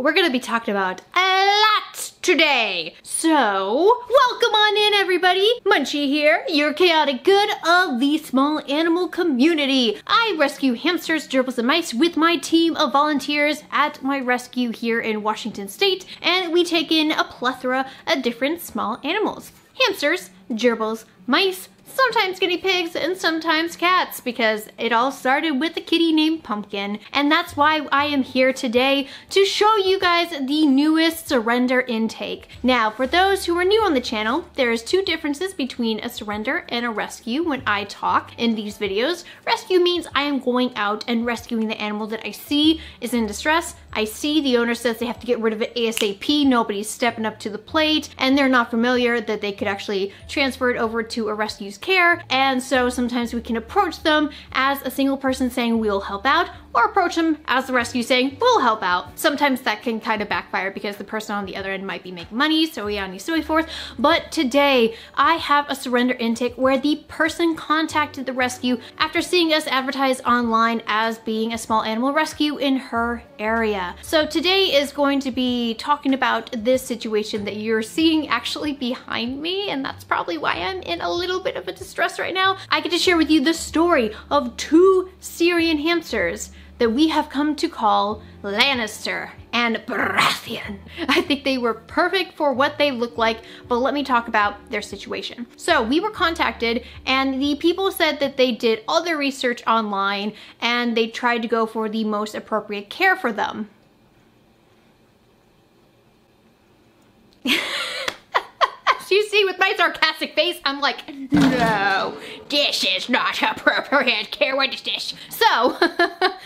we're gonna be talking about a lot today. So, welcome on in everybody. Munchie here, your chaotic good of the small animal community. I rescue hamsters, gerbils, and mice with my team of volunteers at my rescue here in Washington State, and we take in a plethora of different small animals. Hamsters, gerbils, mice, sometimes guinea pigs and sometimes cats because it all started with a kitty named Pumpkin. And that's why I am here today to show you guys the newest surrender intake. Now, for those who are new on the channel, there's two differences between a surrender and a rescue when I talk in these videos. Rescue means I am going out and rescuing the animal that I see is in distress. I see the owner says they have to get rid of it ASAP, nobody's stepping up to the plate, and they're not familiar that they could actually transfer it over to a rescue's care. And so sometimes we can approach them as a single person saying we'll help out or approach them as the rescue saying, we'll help out. Sometimes that can kind of backfire because the person on the other end might be making money, so yeah, and so forth. But today, I have a surrender intake where the person contacted the rescue after seeing us advertise online as being a small animal rescue in her area. So today is going to be talking about this situation that you're seeing actually behind me, and that's probably why I'm in a little bit of a distress right now. I get to share with you the story of two Syrian hamsters that we have come to call Lannister and Baratheon. I think they were perfect for what they look like, but let me talk about their situation. So we were contacted and the people said that they did all their research online and they tried to go for the most appropriate care for them. you see with my sarcastic face, I'm like, no, this is not appropriate care. What is this? So,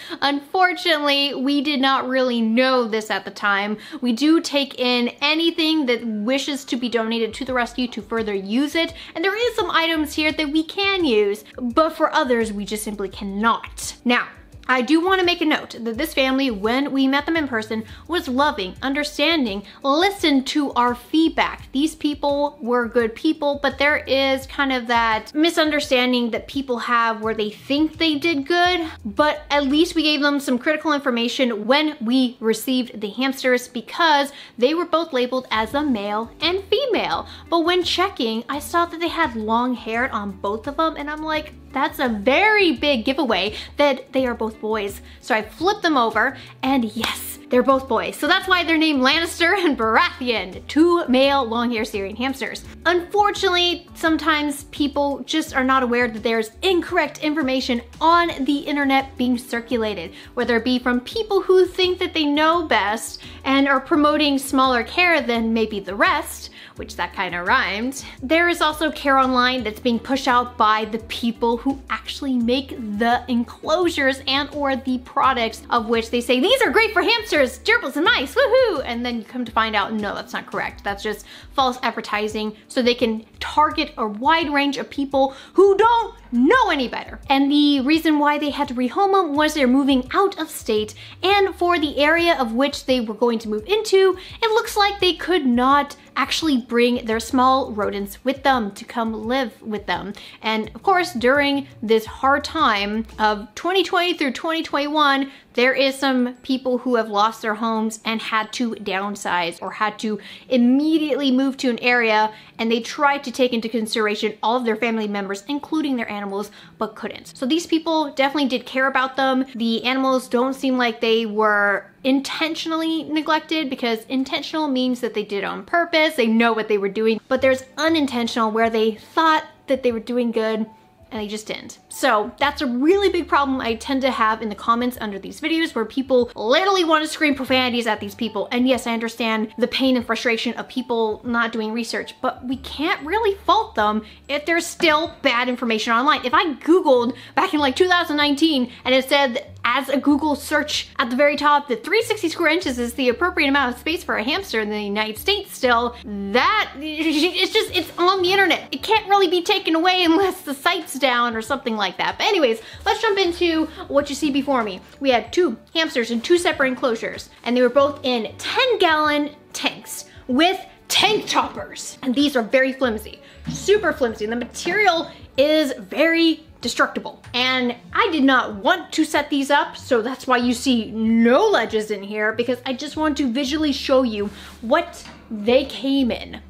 unfortunately, we did not really know this at the time. We do take in anything that wishes to be donated to the rescue to further use it. And there is some items here that we can use, but for others, we just simply cannot. Now, I do want to make a note that this family, when we met them in person, was loving, understanding, listened to our feedback. These people were good people, but there is kind of that misunderstanding that people have where they think they did good, but at least we gave them some critical information when we received the hamsters because they were both labeled as a male and female. But when checking, I saw that they had long hair on both of them and I'm like, that's a very big giveaway that they are both boys. So I flip them over and yes, they're both boys. So that's why they're named Lannister and Baratheon, two male long-haired Syrian hamsters. Unfortunately, sometimes people just are not aware that there's incorrect information on the internet being circulated, whether it be from people who think that they know best and are promoting smaller care than maybe the rest, which that kind of rhymed. There is also care online that's being pushed out by the people who actually make the enclosures and or the products of which they say, these are great for hamsters, gerbils and mice, woohoo! And then you come to find out, no, that's not correct. That's just false advertising so they can target a wide range of people who don't know any better. And the reason why they had to rehome them was they're moving out of state and for the area of which they were going to move into, it looks like they could not actually bring their small rodents with them to come live with them. And of course, during this hard time of 2020 through 2021, there is some people who have lost their homes and had to downsize or had to immediately move to an area and they tried to take into consideration all of their family members, including their animals, but couldn't. So these people definitely did care about them. The animals don't seem like they were intentionally neglected because intentional means that they did on purpose, they know what they were doing, but there's unintentional where they thought that they were doing good and they just didn't. So that's a really big problem I tend to have in the comments under these videos where people literally want to scream profanities at these people. And yes, I understand the pain and frustration of people not doing research, but we can't really fault them if there's still bad information online. If I Googled back in like 2019 and it said as a Google search at the very top that 360 square inches is the appropriate amount of space for a hamster in the United States still, that, it's just, it's on the internet. It can't really be taken away unless the site's down or something like that. But anyways, let's jump into what you see before me. We had two hamsters in two separate enclosures and they were both in 10 gallon tanks with tank toppers. And these are very flimsy, super flimsy. And the material is very destructible. And I did not want to set these up, so that's why you see no ledges in here because I just want to visually show you what they came in.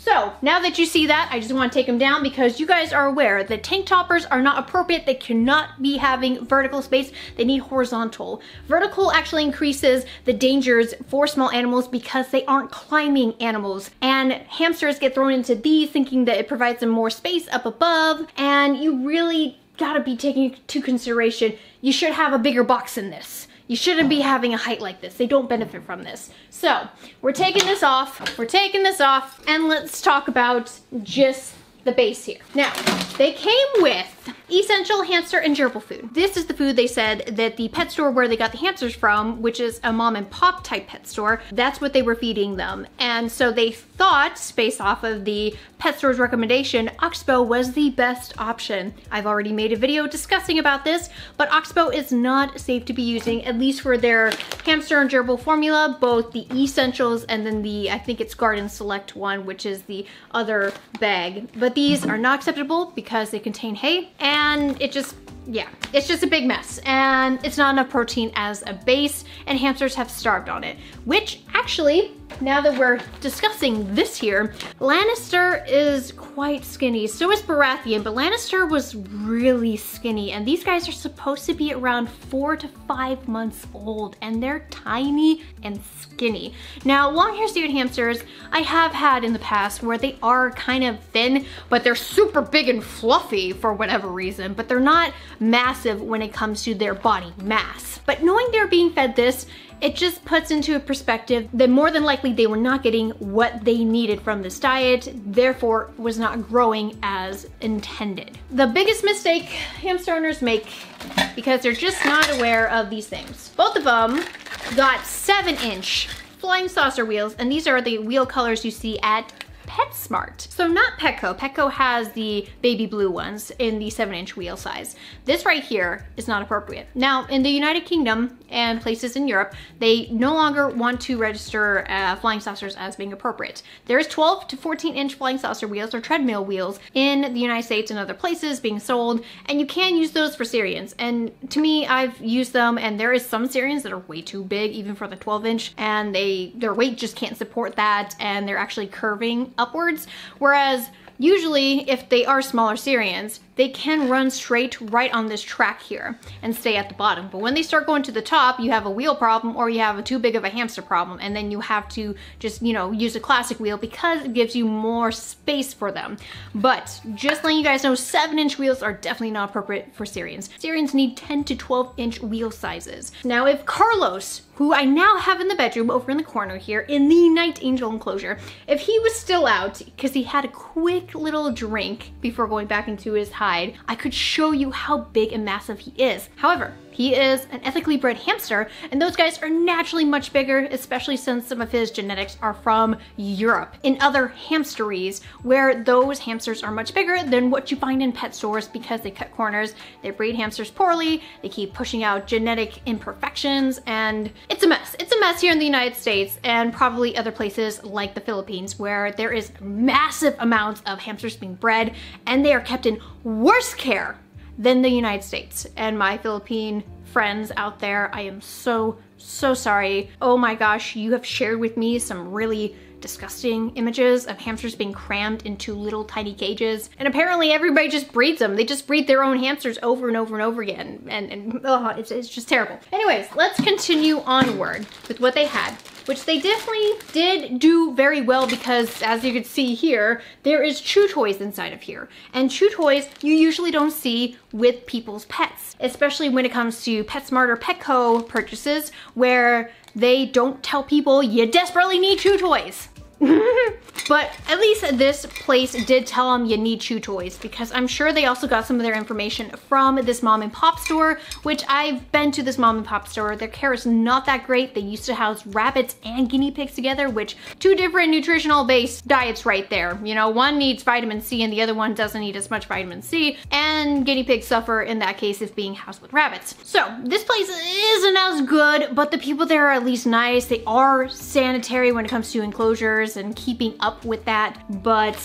So now that you see that, I just want to take them down because you guys are aware that tank toppers are not appropriate. They cannot be having vertical space. They need horizontal. Vertical actually increases the dangers for small animals because they aren't climbing animals. And hamsters get thrown into these thinking that it provides them more space up above. And you really gotta be taking into consideration, you should have a bigger box in this. You shouldn't be having a height like this. They don't benefit from this. So we're taking this off, we're taking this off, and let's talk about just the base here. Now, they came with essential hamster and gerbil food. This is the food they said that the pet store where they got the hamsters from, which is a mom and pop type pet store, that's what they were feeding them. And so they thought, based off of the pet store's recommendation, Oxbow was the best option. I've already made a video discussing about this, but Oxbow is not safe to be using, at least for their hamster and gerbil formula, both the essentials and then the, I think it's Garden Select one, which is the other bag. But these are not acceptable because they contain hay and it just yeah, it's just a big mess. And it's not enough protein as a base. And hamsters have starved on it, which actually, now that we're discussing this here, Lannister is quite skinny. So is Baratheon, but Lannister was really skinny and these guys are supposed to be around four to five months old and they're tiny and skinny. Now, long-haired hamsters I have had in the past where they are kind of thin, but they're super big and fluffy for whatever reason, but they're not massive when it comes to their body mass. But knowing they're being fed this, it just puts into a perspective that more than likely they were not getting what they needed from this diet, therefore was not growing as intended. The biggest mistake hamster owners make because they're just not aware of these things. Both of them got seven inch flying saucer wheels and these are the wheel colors you see at PetSmart. So not Petco. Petco has the baby blue ones in the seven inch wheel size. This right here is not appropriate. Now in the United Kingdom and places in Europe, they no longer want to register uh, flying saucers as being appropriate. There's 12 to 14 inch flying saucer wheels or treadmill wheels in the United States and other places being sold, and you can use those for Syrians. And to me, I've used them and there is some Syrians that are way too big even for the 12 inch and they their weight just can't support that and they're actually curving upwards. Whereas usually if they are smaller Syrians, they can run straight right on this track here and stay at the bottom. But when they start going to the top, you have a wheel problem or you have a too big of a hamster problem. And then you have to just, you know, use a classic wheel because it gives you more space for them. But just letting you guys know, seven inch wheels are definitely not appropriate for Syrians. Syrians need 10 to 12 inch wheel sizes. Now, if Carlos, who I now have in the bedroom over in the corner here in the Niteangel enclosure, if he was still out because he had a quick little drink before going back into his hide, I could show you how big and massive he is. However, he is an ethically bred hamster, and those guys are naturally much bigger, especially since some of his genetics are from Europe. In other hamsteries, where those hamsters are much bigger than what you find in pet stores because they cut corners, they breed hamsters poorly, they keep pushing out genetic imperfections, and it's a mess. It's a mess here in the United States and probably other places like the Philippines where there is massive amounts of hamsters being bred and they are kept in worse care than the United States. And my Philippine friends out there, I am so, so sorry. Oh my gosh, you have shared with me some really disgusting images of hamsters being crammed into little tiny cages. And apparently everybody just breeds them. They just breed their own hamsters over and over and over again. And, and it's, it's just terrible. Anyways, let's continue onward with what they had which they definitely did do very well because as you can see here, there is chew toys inside of here. And chew toys you usually don't see with people's pets, especially when it comes to PetSmart or Petco purchases where they don't tell people you desperately need chew toys. but at least this place did tell them you need chew toys because I'm sure they also got some of their information from this mom and pop store, which I've been to this mom and pop store. Their care is not that great. They used to house rabbits and guinea pigs together, which two different nutritional based diets right there. You know, one needs vitamin C and the other one doesn't need as much vitamin C and guinea pigs suffer in that case if being housed with rabbits. So this place isn't as good, but the people there are at least nice. They are sanitary when it comes to enclosures and keeping up with that. But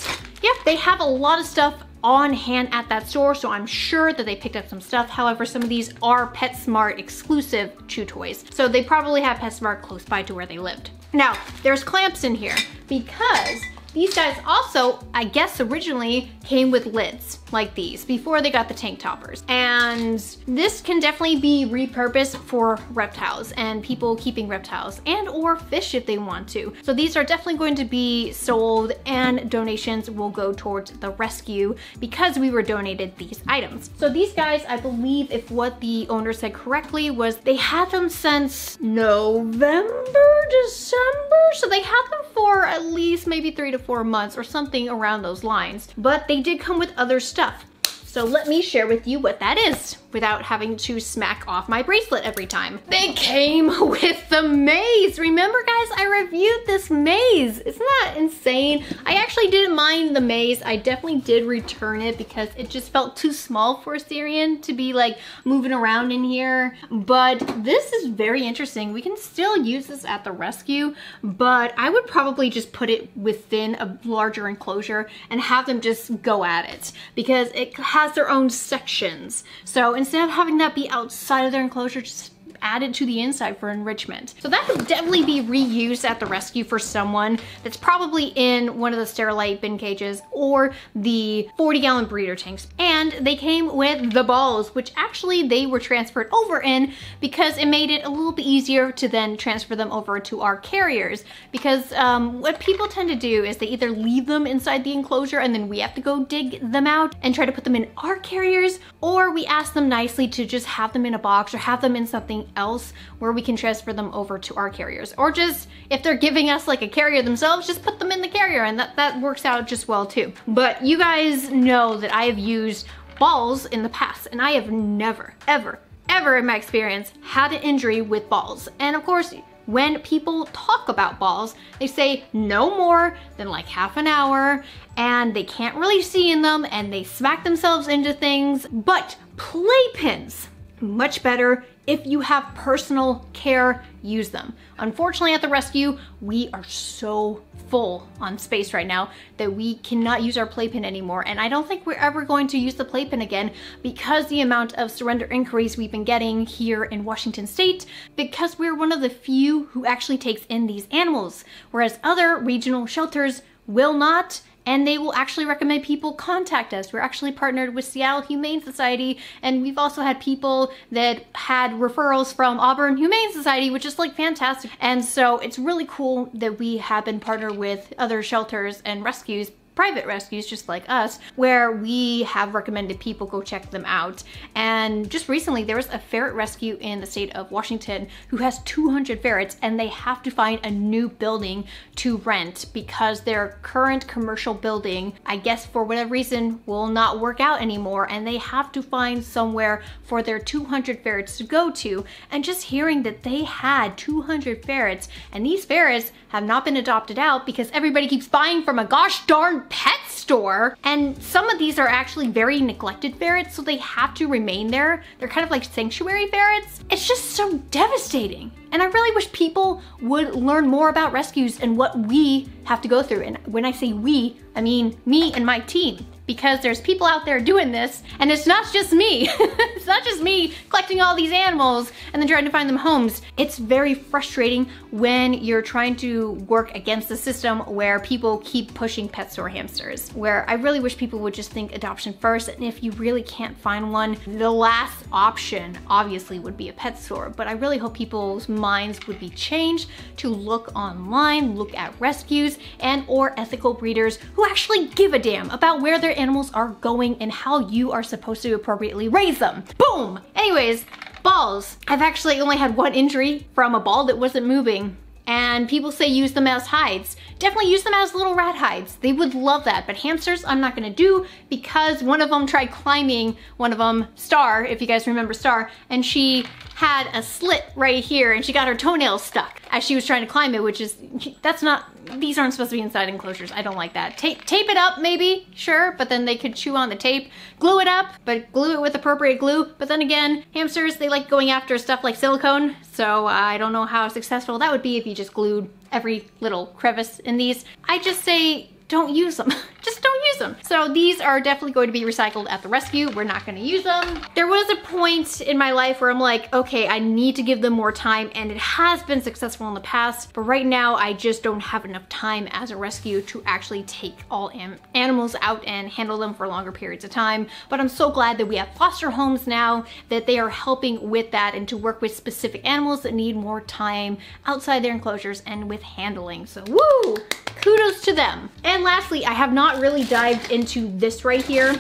yeah, they have a lot of stuff on hand at that store, so I'm sure that they picked up some stuff. However, some of these are PetSmart exclusive chew toys. So they probably have PetSmart close by to where they lived. Now, there's clamps in here because these guys also, I guess originally came with lids like these before they got the tank toppers. And this can definitely be repurposed for reptiles and people keeping reptiles and or fish if they want to. So these are definitely going to be sold and donations will go towards the rescue because we were donated these items. So these guys, I believe if what the owner said correctly was they had them since November, December. So they had them for at least maybe three to four months or something around those lines. But they did come with other stuff. So let me share with you what that is without having to smack off my bracelet every time. They came with the maze. Remember guys, I reviewed this maze. Isn't that insane? I actually didn't mind the maze. I definitely did return it because it just felt too small for a Syrian to be like moving around in here. But this is very interesting. We can still use this at the rescue, but I would probably just put it within a larger enclosure and have them just go at it because it has their own sections. So instead of having that be outside of their enclosure, just added to the inside for enrichment. So that could definitely be reused at the rescue for someone that's probably in one of the Sterilite bin cages or the 40 gallon breeder tanks. And they came with the balls, which actually they were transferred over in because it made it a little bit easier to then transfer them over to our carriers. Because um, what people tend to do is they either leave them inside the enclosure and then we have to go dig them out and try to put them in our carriers, or we ask them nicely to just have them in a box or have them in something else where we can transfer them over to our carriers. Or just, if they're giving us like a carrier themselves, just put them in the carrier and that, that works out just well too. But you guys know that I have used balls in the past and I have never, ever, ever in my experience had an injury with balls. And of course, when people talk about balls, they say no more than like half an hour and they can't really see in them and they smack themselves into things. But playpens, much better. If you have personal care, use them. Unfortunately at the rescue, we are so full on space right now that we cannot use our playpen anymore. And I don't think we're ever going to use the playpen again because the amount of surrender inquiries we've been getting here in Washington state, because we're one of the few who actually takes in these animals, whereas other regional shelters will not and they will actually recommend people contact us. We're actually partnered with Seattle Humane Society, and we've also had people that had referrals from Auburn Humane Society, which is like fantastic. And so it's really cool that we have been partnered with other shelters and rescues private rescues just like us where we have recommended people go check them out. And just recently there was a ferret rescue in the state of Washington who has 200 ferrets and they have to find a new building to rent because their current commercial building I guess for whatever reason will not work out anymore and they have to find somewhere for their 200 ferrets to go to. And just hearing that they had 200 ferrets and these ferrets have not been adopted out because everybody keeps buying from a gosh darn pet store. And some of these are actually very neglected ferrets, so they have to remain there. They're kind of like sanctuary ferrets. It's just so devastating. And I really wish people would learn more about rescues and what we have to go through. And when I say we, I mean me and my team because there's people out there doing this and it's not just me. it's not just me collecting all these animals and then trying to find them homes. It's very frustrating when you're trying to work against the system where people keep pushing pet store hamsters, where I really wish people would just think adoption first and if you really can't find one, the last option obviously would be a pet store, but I really hope people's minds would be changed to look online, look at rescues and or ethical breeders who actually give a damn about where their animals are going and how you are supposed to appropriately raise them. Boom! Anyways, balls. I've actually only had one injury from a ball that wasn't moving and people say use them as hides. Definitely use them as little rat hides. They would love that, but hamsters I'm not gonna do because one of them tried climbing, one of them, Star, if you guys remember Star, and she had a slit right here and she got her toenails stuck as she was trying to climb it, which is, that's not, these aren't supposed to be inside enclosures. I don't like that. Tape, tape it up maybe, sure, but then they could chew on the tape. Glue it up, but glue it with appropriate glue. But then again, hamsters, they like going after stuff like silicone, so I don't know how successful that would be if you just glued every little crevice in these. I just say don't use them. just use them. So these are definitely going to be recycled at the rescue. We're not gonna use them. There was a point in my life where I'm like, okay, I need to give them more time and it has been successful in the past, but right now I just don't have enough time as a rescue to actually take all animals out and handle them for longer periods of time. But I'm so glad that we have foster homes now that they are helping with that and to work with specific animals that need more time outside their enclosures and with handling. So woo! Kudos to them. And lastly, I have not really dived into this right here.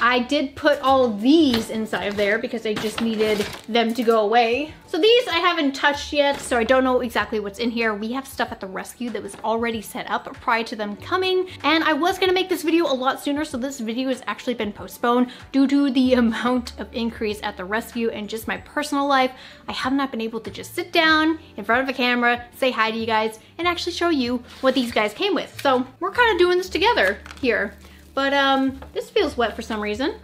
I did put all these inside of there because I just needed them to go away. So these I haven't touched yet, so I don't know exactly what's in here. We have stuff at the rescue that was already set up prior to them coming, and I was gonna make this video a lot sooner, so this video has actually been postponed due to the amount of increase at the rescue and just my personal life. I have not been able to just sit down in front of a camera, say hi to you guys, and actually show you what these guys came with. So we're kind of doing this together here. But um, this feels wet for some reason.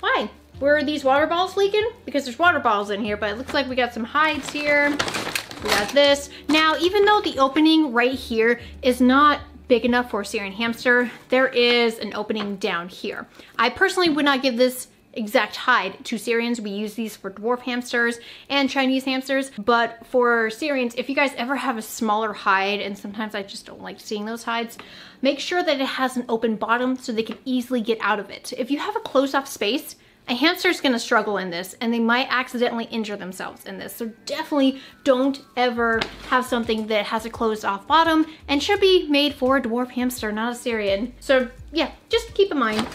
Why? Were these water balls leaking? Because there's water balls in here, but it looks like we got some hides here. We got this. Now, even though the opening right here is not big enough for a Syrian hamster, there is an opening down here. I personally would not give this exact hide to Syrians. We use these for dwarf hamsters and Chinese hamsters, but for Syrians, if you guys ever have a smaller hide, and sometimes I just don't like seeing those hides, make sure that it has an open bottom so they can easily get out of it. If you have a closed off space, a hamster is gonna struggle in this and they might accidentally injure themselves in this. So definitely don't ever have something that has a closed off bottom and should be made for a dwarf hamster, not a Syrian. So yeah, just keep in mind.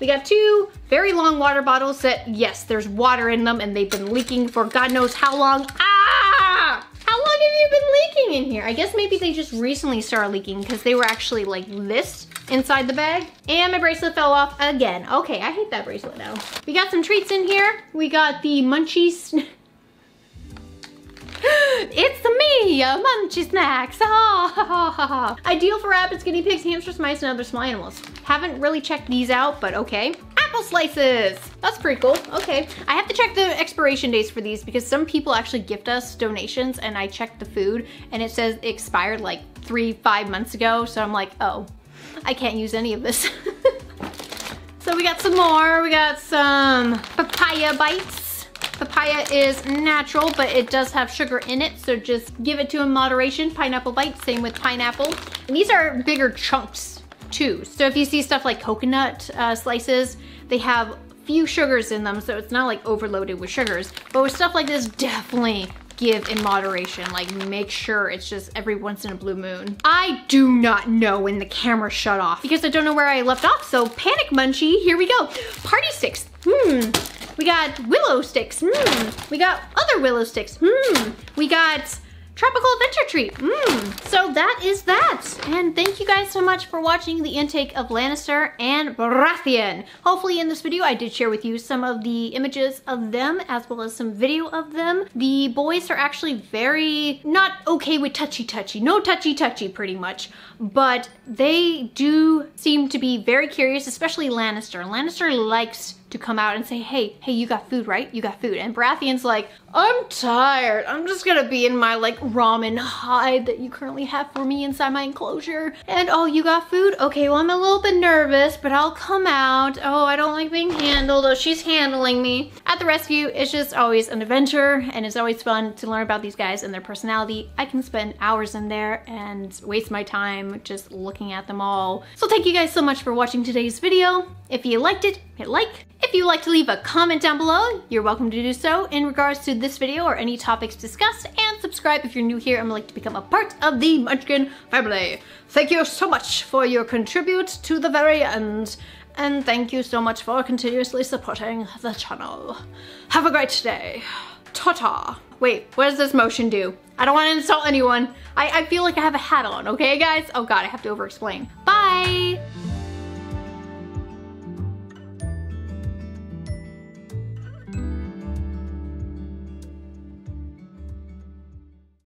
We got two very long water bottles that, yes, there's water in them and they've been leaking for God knows how long. Ah! How long have you been leaking in here? I guess maybe they just recently started leaking because they were actually like this inside the bag. And my bracelet fell off again. Okay, I hate that bracelet now. We got some treats in here. We got the munchies. it's me, Munchie Snacks. Ideal for rabbits, guinea pigs, hamsters, mice, and other small animals. Haven't really checked these out, but okay. Apple slices. That's pretty cool. Okay. I have to check the expiration dates for these because some people actually gift us donations and I checked the food and it says it expired like three, five months ago. So I'm like, oh, I can't use any of this. so we got some more. We got some papaya bites. Papaya is natural, but it does have sugar in it, so just give it to in moderation. Pineapple bites, same with pineapple. And these are bigger chunks too. So if you see stuff like coconut uh, slices, they have few sugars in them, so it's not like overloaded with sugars. But with stuff like this, definitely give in moderation. Like make sure it's just every once in a blue moon. I do not know when the camera shut off because I don't know where I left off. So panic munchie, here we go. Party sticks, hmm. We got willow sticks. Mmm. We got other willow sticks. Mmm. We got tropical adventure treat. Mmm. So that is that. And thank you guys so much for watching the intake of Lannister and Baratheon. Hopefully in this video I did share with you some of the images of them as well as some video of them. The boys are actually very not okay with touchy touchy. No touchy touchy pretty much. But they do seem to be very curious, especially Lannister. Lannister likes to come out and say, hey, hey, you got food, right? You got food. And Baratheon's like, I'm tired. I'm just gonna be in my like ramen hide that you currently have for me inside my enclosure. And oh, you got food? Okay, well, I'm a little bit nervous, but I'll come out. Oh, I don't like being handled. Oh, she's handling me. At the rescue, it's just always an adventure and it's always fun to learn about these guys and their personality. I can spend hours in there and waste my time just looking at them all. So thank you guys so much for watching today's video. If you liked it, hit like. If you'd like to leave a comment down below, you're welcome to do so in regards to this video or any topics discussed, and subscribe if you're new here and would like to become a part of the Munchkin family. Thank you so much for your contribute to the very end, and thank you so much for continuously supporting the channel. Have a great day. Ta-ta. Wait, what does this motion do? I don't want to insult anyone. I, I feel like I have a hat on, okay guys? Oh god, I have to over-explain. Bye!